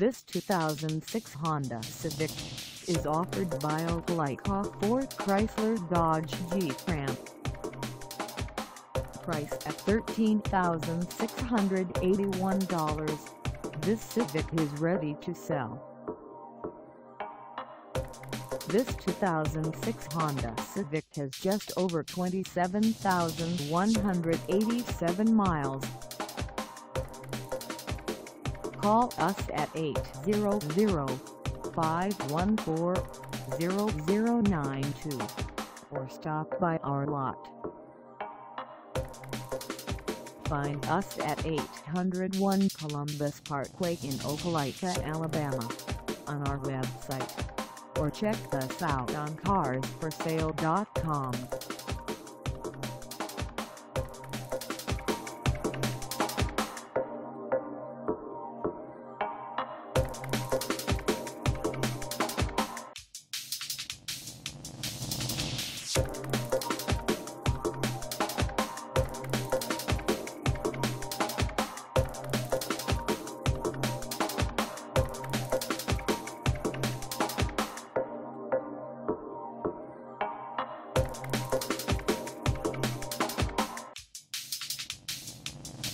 This 2006 Honda Civic is offered by Opelika Ford Chrysler Dodge Jeep Ram. Price at $13,681, this Civic is ready to sell. This 2006 Honda Civic has just over 27,187 miles. Call us at 800-514-0092 or stop by our lot. Find us at 801 Columbus Parkway in Opelika, Alabama on our website or check us out on carsforsale.com.